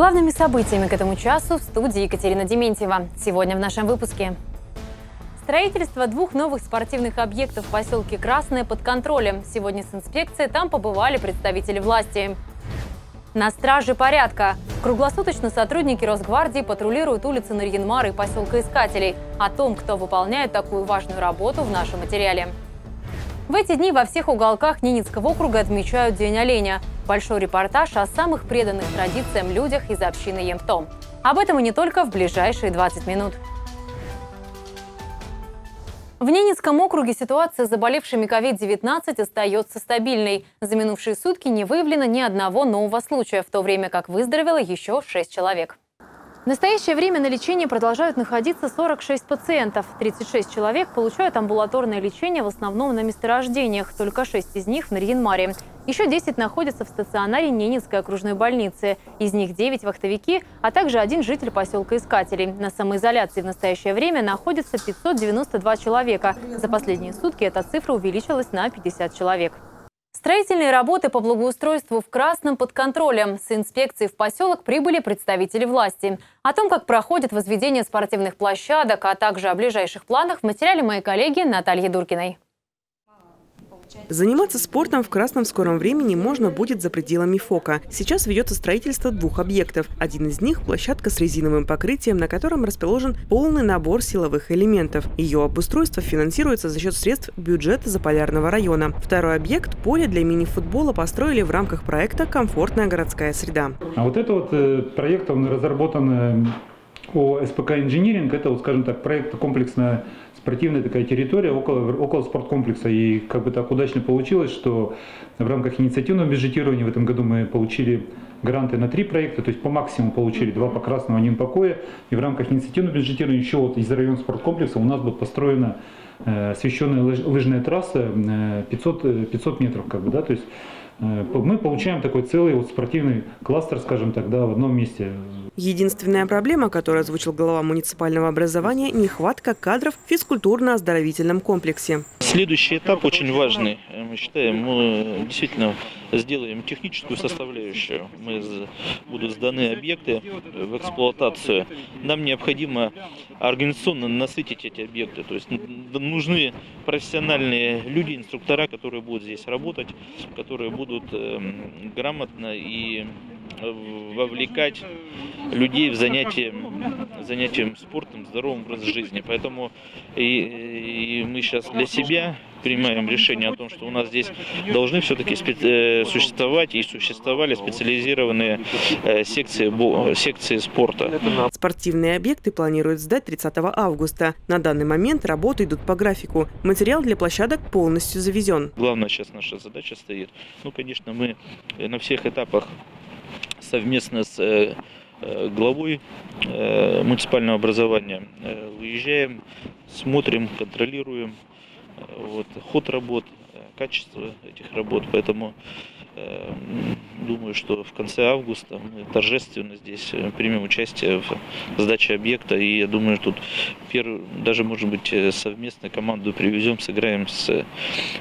главными событиями к этому часу в студии Екатерина Дементьева. Сегодня в нашем выпуске. Строительство двух новых спортивных объектов в поселке Красное под контролем. Сегодня с инспекцией там побывали представители власти. На страже порядка. Круглосуточно сотрудники Росгвардии патрулируют улицы Нарьинмара и поселка Искателей. О том, кто выполняет такую важную работу в нашем материале. В эти дни во всех уголках Ненецкого округа отмечают День оленя. Большой репортаж о самых преданных традициям людях из общины Емто. Об этом и не только в ближайшие 20 минут. В Ненецком округе ситуация с заболевшими COVID-19 остается стабильной. За минувшие сутки не выявлено ни одного нового случая, в то время как выздоровело еще 6 человек. В настоящее время на лечении продолжают находиться 46 пациентов. 36 человек получают амбулаторное лечение в основном на месторождениях, только 6 из них в Нарьинмаре. Еще 10 находятся в стационаре Ненецкой окружной больницы. Из них 9 вахтовики, а также один житель поселка Искателей. На самоизоляции в настоящее время находится 592 человека. За последние сутки эта цифра увеличилась на 50 человек. Строительные работы по благоустройству в Красном под контролем. С инспекцией в поселок прибыли представители власти. О том, как проходит возведение спортивных площадок, а также о ближайших планах в материале моей коллеги Натальи Дуркиной. Заниматься спортом в Красном в скором времени можно будет за пределами ФОКа. Сейчас ведется строительство двух объектов. Один из них – площадка с резиновым покрытием, на котором расположен полный набор силовых элементов. Ее обустройство финансируется за счет средств бюджета Заполярного района. Второй объект – поле для мини-футбола построили в рамках проекта «Комфортная городская среда». А вот это вот э, проект, он разработан э, о СПК «Инжиниринг». Это, вот, скажем так, проект комплексная спортивная такая территория около, около спорткомплекса. И как бы так удачно получилось, что в рамках инициативного бюджетирования в этом году мы получили гранты на три проекта, то есть по максимуму получили два по красному, один по кое. И в рамках инициативного бюджетирования еще вот из района спорткомплекса у нас будет построена э, освещенная лыж, лыжная трасса э, 500, 500 метров. Как бы, да, то есть э, мы получаем такой целый вот спортивный кластер, скажем так, да, в одном месте. Единственная проблема, которую озвучил глава муниципального образования – нехватка кадров в физкультурно-оздоровительном комплексе. Следующий этап очень важный. Мы считаем, мы действительно сделаем техническую составляющую. Мы будут сданы объекты в эксплуатацию. Нам необходимо организационно насытить эти объекты. То есть нужны профессиональные люди, инструктора, которые будут здесь работать, которые будут эм, грамотно и вовлекать людей в занятие, занятием спортом, здоровым образом жизни. Поэтому и, и мы сейчас для себя принимаем решение о том, что у нас здесь должны все-таки э, существовать и существовали специализированные э, секции, секции спорта. Спортивные объекты планируют сдать 30 августа. На данный момент работы идут по графику. Материал для площадок полностью завезен. Главная сейчас наша задача стоит. Ну, конечно, мы на всех этапах совместно с э, э, главой э, муниципального образования. Выезжаем, смотрим, контролируем вот, ход работ, качество этих работ. Поэтому э, думаю, что в конце августа мы торжественно здесь э, примем участие в сдаче объекта. И я думаю, тут первый, даже, может быть, э, совместно команду привезем, сыграем с,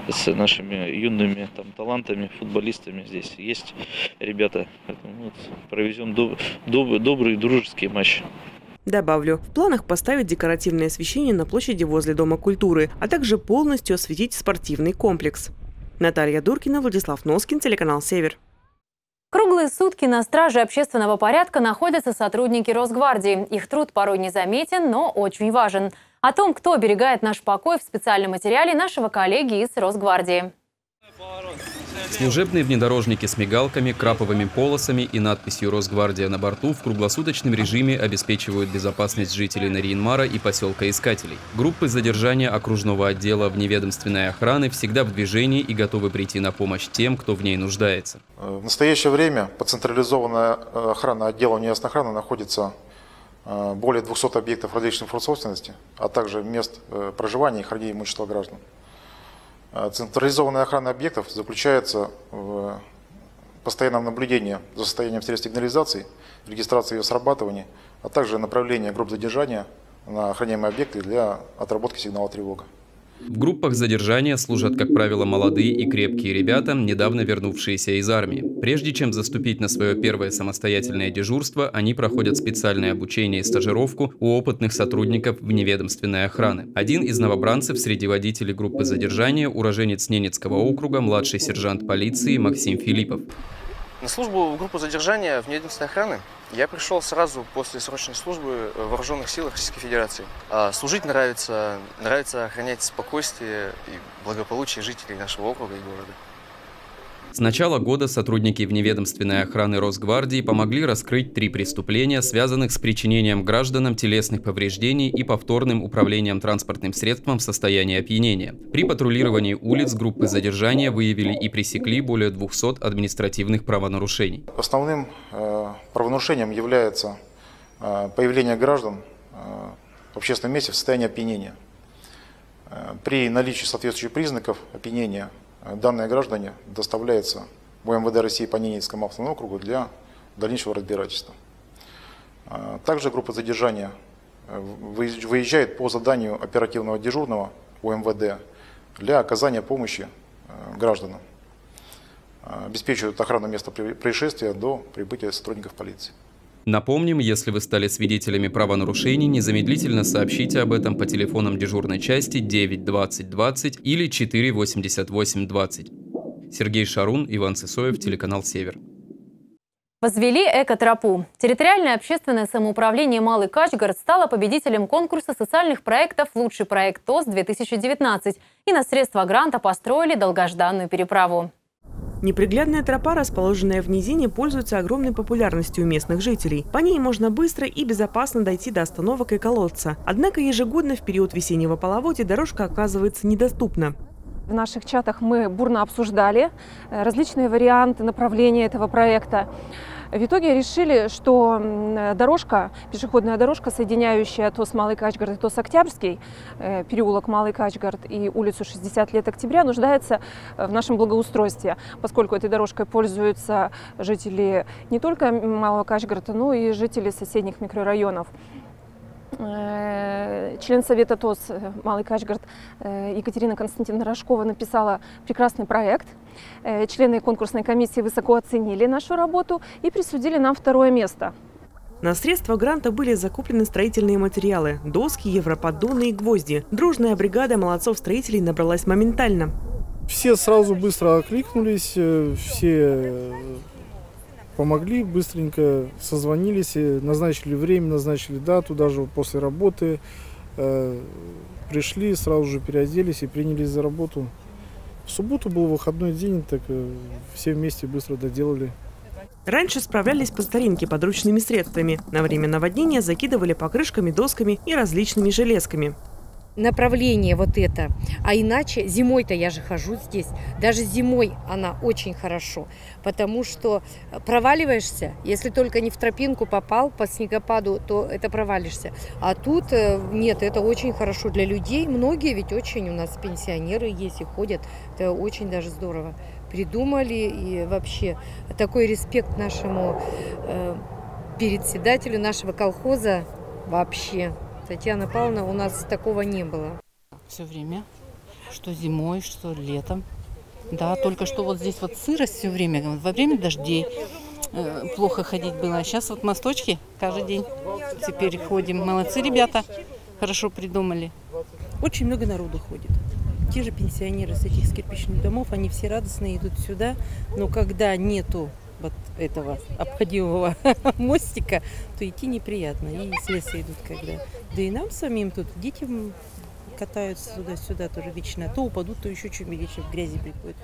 с нашими юными там, талантами, футболистами. Здесь есть ребята. Поэтому вот, провезем доб, доб, добрый дружеский матч. Добавлю, в планах поставить декоративное освещение на площади возле Дома культуры, а также полностью осветить спортивный комплекс. Наталья Дуркина, Владислав Носкин, телеканал «Север». Круглые сутки на страже общественного порядка находятся сотрудники Росгвардии. Их труд порой незаметен, но очень важен. О том, кто оберегает наш покой в специальном материале нашего коллеги из Росгвардии. Служебные внедорожники с мигалками, краповыми полосами и надписью «Росгвардия» на борту в круглосуточном режиме обеспечивают безопасность жителей Нарьинмара и поселка Искателей. Группы задержания окружного отдела вневедомственной охраны всегда в движении и готовы прийти на помощь тем, кто в ней нуждается. В настоящее время по централизованной э, охрана отдела неясной охраны находится э, более 200 объектов различных форм собственности, а также мест э, проживания и хранения имущества граждан. А централизованная охрана объектов заключается в постоянном наблюдении за состоянием средств сигнализации, регистрации ее срабатывания, а также направление групп задержания на охраняемые объекты для отработки сигнала тревога. В группах задержания служат, как правило, молодые и крепкие ребята, недавно вернувшиеся из армии. Прежде чем заступить на свое первое самостоятельное дежурство, они проходят специальное обучение и стажировку у опытных сотрудников вневедомственной охраны. Один из новобранцев среди водителей группы задержания – уроженец Ненецкого округа, младший сержант полиции Максим Филиппов. На службу в группу задержания вневедомственной охраны я пришел сразу после срочной службы в Вооруженных силах Российской Федерации. А служить нравится, нравится охранять спокойствие и благополучие жителей нашего округа и города. С начала года сотрудники вневедомственной охраны Росгвардии помогли раскрыть три преступления, связанных с причинением гражданам телесных повреждений и повторным управлением транспортным средством в состоянии опьянения. При патрулировании улиц группы задержания выявили и пресекли более 200 административных правонарушений. Основным э, правонарушением является э, появление граждан э, в общественном месте в состоянии опьянения. Э, при наличии соответствующих признаков опьянения данные граждане доставляются в МВД России по Ненецкому автономному округу для дальнейшего разбирательства. А, также группа задержания э, выезжает по заданию оперативного дежурного УМВД для оказания помощи э, гражданам. А, обеспечивают охрану места происшествия до прибытия сотрудников полиции. Напомним, если вы стали свидетелями правонарушений, незамедлительно сообщите об этом по телефонам дежурной части 9 20 20 или 4 88 20. Сергей Шарун, Иван Сысоев, телеканал «Север». Возвели экотропу. Территориальное общественное самоуправление «Малый Качгород» стало победителем конкурса социальных проектов «Лучший проект ТОС-2019» и на средства гранта построили долгожданную переправу. Неприглядная тропа, расположенная в низине, пользуется огромной популярностью у местных жителей. По ней можно быстро и безопасно дойти до остановок и колодца. Однако ежегодно в период весеннего половодья дорожка оказывается недоступна. В наших чатах мы бурно обсуждали э, различные варианты направления этого проекта. В итоге решили, что дорожка, пешеходная дорожка, соединяющая ТОС Малый Качгард и ТОС Октябрьский, э, переулок Малый Качгард и улицу 60 лет октября, нуждается в нашем благоустройстве, поскольку этой дорожкой пользуются жители не только Малого Качгарда, но и жители соседних микрорайонов. Э, член Совета ТОС э, Малый Качгард э, Екатерина Константиновна Рожкова написала прекрасный проект. Члены конкурсной комиссии высоко оценили нашу работу и присудили нам второе место. На средства гранта были закуплены строительные материалы – доски, европоддоны и гвозди. Дружная бригада молодцов-строителей набралась моментально. Все сразу быстро окликнулись, все помогли, быстренько созвонились, назначили время, назначили дату, даже после работы. Э, пришли, сразу же переоделись и принялись за работу. В субботу был выходной день, так э, все вместе быстро доделали. Раньше справлялись по старинке подручными средствами. На время наводнения закидывали покрышками, досками и различными железками направление вот это. А иначе зимой-то я же хожу здесь. Даже зимой она очень хорошо, потому что проваливаешься, если только не в тропинку попал по снегопаду, то это провалишься. А тут э, нет, это очень хорошо для людей. Многие ведь очень у нас пенсионеры есть и ходят. Это очень даже здорово. Придумали и вообще такой респект нашему э, председателю нашего колхоза вообще. Татьяна Павловна, у нас такого не было. Все время, что зимой, что летом. Да, только что вот здесь вот сырость все время, во время дождей э, плохо ходить было. А сейчас вот мосточки каждый день теперь ходим. Молодцы ребята, хорошо придумали. Очень много народу ходит. Те же пенсионеры с этих кирпичных домов, они все радостные идут сюда, но когда нету вот этого обходимого мостика, то идти неприятно. И с леса идут когда. Да и нам самим тут дети катаются туда-сюда тоже вечно. То упадут, то еще что-нибудь вечно в грязи приходят.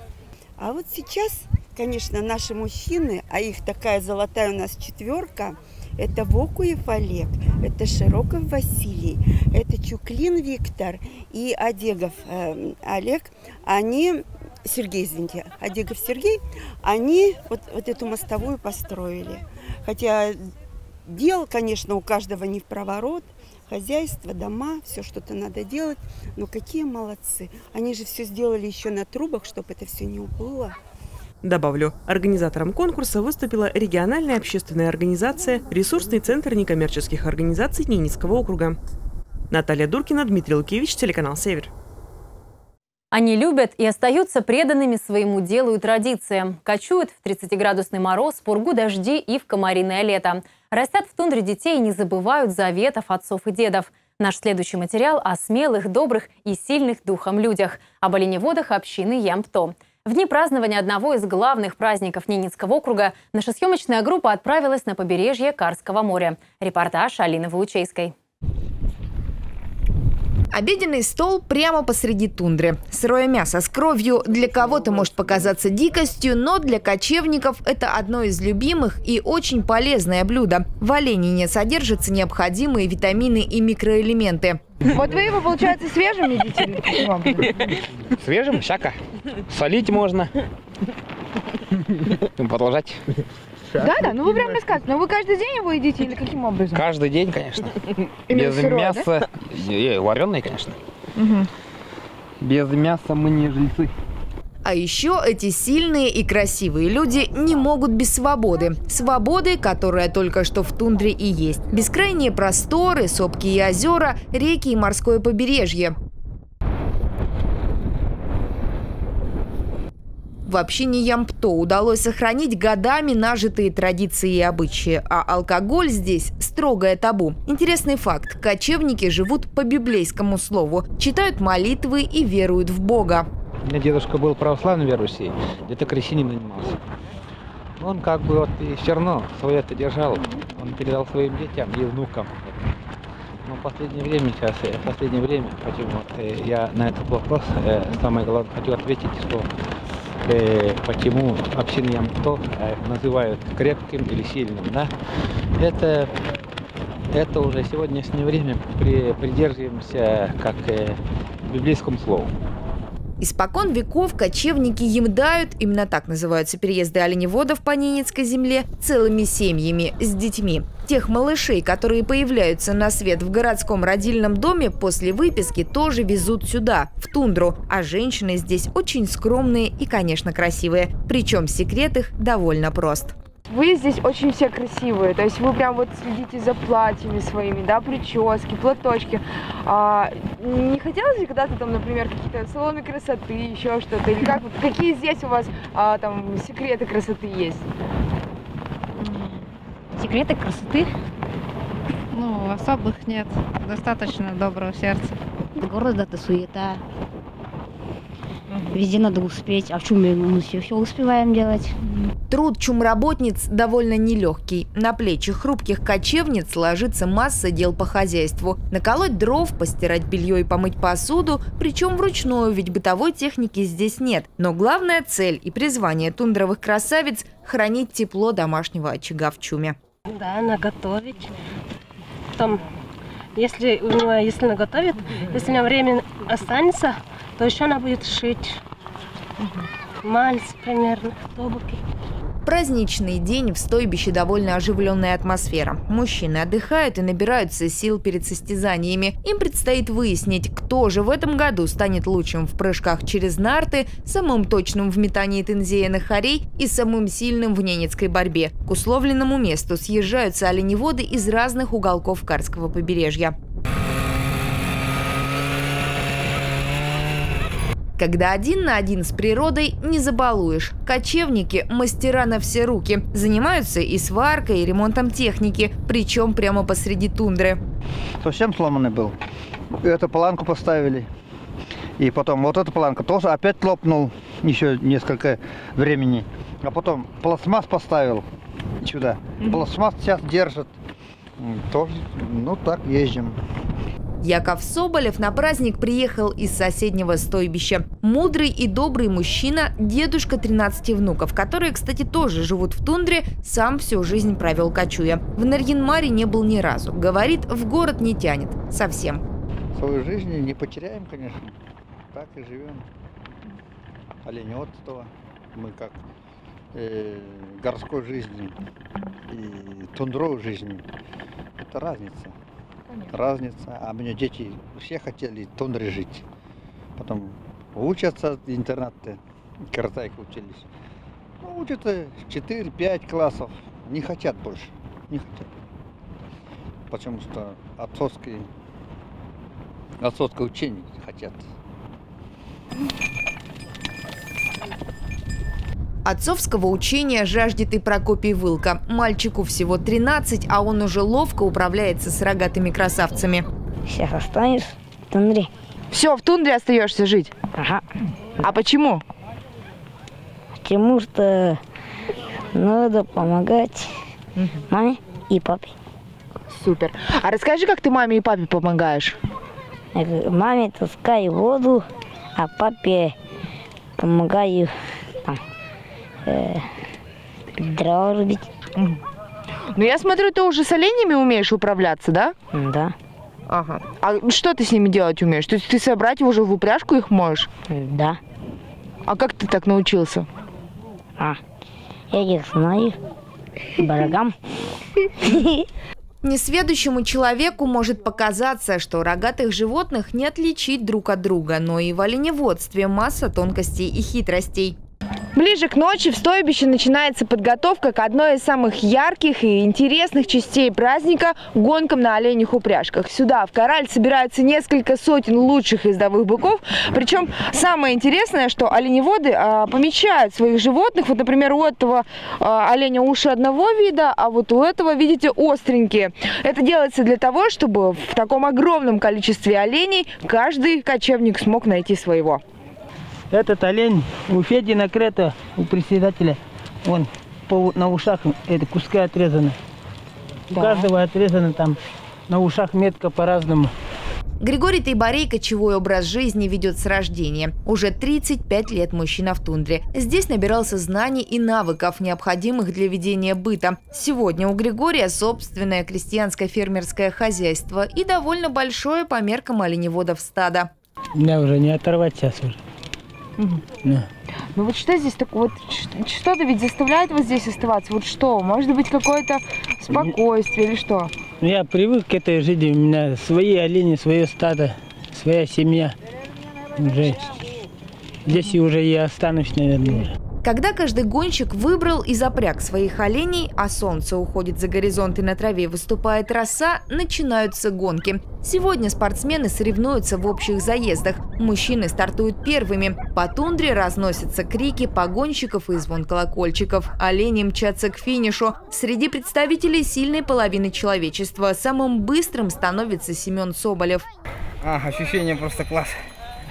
А вот сейчас, конечно, наши мужчины, а их такая золотая у нас четверка, это Вокуев Олег, это Широков Василий, это Чуклин Виктор и Одегов э, Олег. Они Сергей, извините, Одегов Сергей, они вот, вот эту мостовую построили. Хотя дел, конечно, у каждого не в проворот, хозяйство, дома, все что-то надо делать. Но какие молодцы. Они же все сделали еще на трубах, чтобы это все не уплыло. Добавлю, организатором конкурса выступила региональная общественная организация «Ресурсный центр некоммерческих организаций Ненецкого округа». Наталья Дуркина, Дмитрий Лукевич, телеканал «Север». Они любят и остаются преданными своему делу и традициям. Кочуют в 30-градусный мороз, пургу дожди и в комариное лето. Растят в тундре детей и не забывают заветов отцов и дедов. Наш следующий материал о смелых, добрых и сильных духом людях, об оленеводах общины Ямпто. В дни празднования одного из главных праздников Ненецкого округа наша съемочная группа отправилась на побережье Карского моря. Репортаж Алины Вылучейской. Обеденный стол прямо посреди тундры. Сырое мясо с кровью для кого-то может показаться дикостью, но для кочевников это одно из любимых и очень полезное блюдо. В оленине содержатся необходимые витамины и микроэлементы. Вот вы его, получается, свежим едите? Свежим? Всяко. Солить можно. Продолжать. Да, да, ну вы прям рассказываете. Но вы каждый день его едите или каким образом? Каждый день, конечно. Без сырое, мяса. Да? Вареный, конечно. Угу. Без мяса мы не жильцы. А еще эти сильные и красивые люди не могут без свободы. Свободы, которая только что в тундре и есть. Бескрайние просторы, сопки и озера, реки и морское побережье. В общине Ямпто удалось сохранить годами нажитые традиции и обычаи, а алкоголь здесь – строгое табу. Интересный факт – кочевники живут по библейскому слову, читают молитвы и веруют в Бога. У меня дедушка был православный верующий, где-то крещением занимался. Он как бы вот и все равно свое это держал. Он передал своим детям и внукам. Но в последнее время сейчас, э, в последнее время, почему э, я на этот вопрос э, самое главное хочу ответить, что э, почему общины Ямто э, называют крепким или сильным, да? Это это уже сегодняшнее время при, придерживаемся как э, библейскому слову. Испокон веков кочевники ямдают, именно так называются переезды оленеводов по Ненецкой земле, целыми семьями, с детьми. Тех малышей, которые появляются на свет в городском родильном доме, после выписки тоже везут сюда, в тундру. А женщины здесь очень скромные и, конечно, красивые. Причем секрет их довольно прост. Вы здесь очень все красивые, то есть вы прям вот следите за платьями своими, да, прически, платочки. А, не хотелось ли когда-то там, например, какие-то салоны красоты, еще что-то? Или как, вот, какие здесь у вас а, там секреты красоты есть? Секреты красоты? Ну, особых нет. Достаточно доброго сердца. Город это суета. Везде надо успеть, а в чуме мы все, все успеваем делать. Труд чумработниц довольно нелегкий. На плечи хрупких кочевниц ложится масса дел по хозяйству. Наколоть дров, постирать белье и помыть посуду, причем вручную, ведь бытовой техники здесь нет. Но главная цель и призвание тундровых красавиц – хранить тепло домашнего очага в чуме. Да, наготовить. Потом, если у него, если наготовит, если у него время останется, то еще она будет шить. Мальцы примерно, тобуки. Праздничный день в стойбище довольно оживленная атмосфера. Мужчины отдыхают и набираются сил перед состязаниями. Им предстоит выяснить, кто же в этом году станет лучшим в прыжках через нарты, самым точным в метании тензея на хорей и самым сильным в ненецкой борьбе. К условленному месту съезжаются оленеводы из разных уголков Карского побережья. Когда один на один с природой не забалуешь. Кочевники – мастера на все руки. Занимаются и сваркой, и ремонтом техники. Причем прямо посреди тундры. Совсем сломанный был. Эту планку поставили. И потом вот эта планка тоже опять лопнул еще несколько времени. А потом пластмасс поставил сюда. Пластмасс сейчас держит. Тоже, ну так, ездим. Яков Соболев на праздник приехал из соседнего стойбища. Мудрый и добрый мужчина, дедушка 13 внуков, которые, кстати, тоже живут в тундре, сам всю жизнь провел кочуя. В Нарьинмаре не был ни разу. Говорит, в город не тянет. Совсем. Свою жизнь не потеряем, конечно. Так и живем. Оленеводство. Мы как э, городской жизни и тундровой жизни. Это разница. Разница. А у меня дети все хотели в тундре жить. Потом учатся в интернате, картайки учились. Ну, учатся 4-5 классов. Не хотят больше. Не хотят. Потому что отцовские, отцовское учение хотят. Отцовского учения жаждет и Прокопий Вылка. Мальчику всего 13, а он уже ловко управляется с рогатыми красавцами. Сейчас останусь в тундре. Все, в тундре остаешься жить? Ага. А почему? Потому что надо помогать маме и папе. Супер. А расскажи, как ты маме и папе помогаешь? Маме таскаю воду, а папе помогаю э, дрова рубить. Ну, я смотрю, ты уже с оленями умеешь управляться, да? Да. Ага. А что ты с ними делать умеешь? То есть ты собрать уже в упряжку их можешь? Да. А как ты так научился? А, я их знаю. Барагам. Несведущему человеку может показаться, что рогатых животных не отличить друг от друга, но и в оленеводстве масса тонкостей и хитростей. Ближе к ночи в стойбище начинается подготовка к одной из самых ярких и интересных частей праздника – гонкам на оленях упряжках. Сюда, в Кораль, собираются несколько сотен лучших ездовых быков. Причем самое интересное, что оленеводы а, помечают своих животных. Вот, например, у этого а, оленя уши одного вида, а вот у этого, видите, остренькие. Это делается для того, чтобы в таком огромном количестве оленей каждый кочевник смог найти своего. Этот олень у Феди накрыто, у председателя, он по, на ушах это куски отрезаны. У каждого отрезано там на ушах метка по-разному. Григорий Тайбарей кочевой образ жизни ведет с рождения. Уже 35 лет мужчина в тундре. Здесь набирался знаний и навыков, необходимых для ведения быта. Сегодня у Григория собственное крестьянское фермерское хозяйство и довольно большое по меркам оленеводов стада. Меня уже не оторвать сейчас уже. Да. Ну вот что здесь такое, вот что-то ведь заставляет вас здесь оставаться? Вот что? Может быть какое-то спокойствие или что? Ну, Я привык к этой жизни, у меня свои олени, свое стадо, своя семья. Уже здесь и уже я останусь, наверное. уже. Когда каждый гонщик выбрал и запряг своих оленей, а солнце уходит за горизонт и на траве выступает роса, начинаются гонки. Сегодня спортсмены соревнуются в общих заездах. Мужчины стартуют первыми. По тундре разносятся крики погонщиков и звон колокольчиков. Олени мчатся к финишу. Среди представителей сильной половины человечества самым быстрым становится Семен Соболев. А, ощущение просто класс.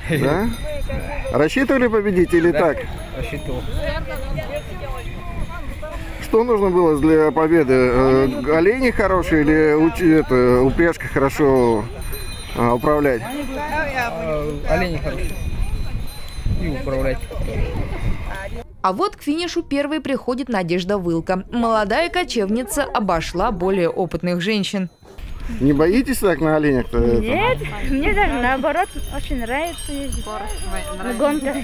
Да? Рассчитывали победить или Да, так? Рассчитывал. Что нужно было для победы? Э, Олени хорошие или уч- это, упряжка хорошо а, управлять? А, Олени хорошие. И управлять. А вот к финишу первой приходит Надежда Вылка. Молодая кочевница обошла более опытных женщин. Не боитесь так на оленях-то? это? Нет, мне даже наоборот очень нравится ездить на гонках.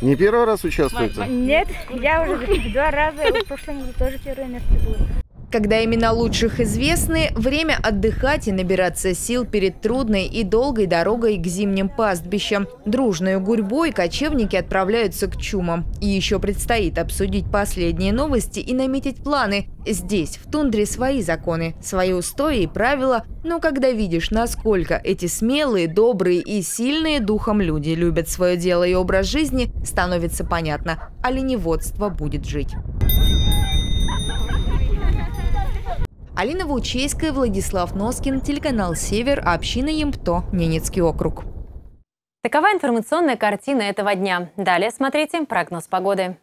Не первый раз участвуете? Нет, я уже два раза, в прошлом году тоже первое место было. Когда имена лучших известны, время отдыхать и набираться сил перед трудной и долгой дорогой к зимним пастбищам. Дружной гурьбой кочевники отправляются к чумам. И еще предстоит обсудить последние новости и наметить планы. Здесь, в тундре, свои законы, свои устои и правила. Но когда видишь, насколько эти смелые, добрые и сильные духом люди любят свое дело и образ жизни, становится понятно – оленеводство будет жить. Алина Ваучейская, Владислав Носкин, телеканал «Север», община Емпто, Ненецкий округ. Такова информационная картина этого дня. Далее смотрите прогноз погоды.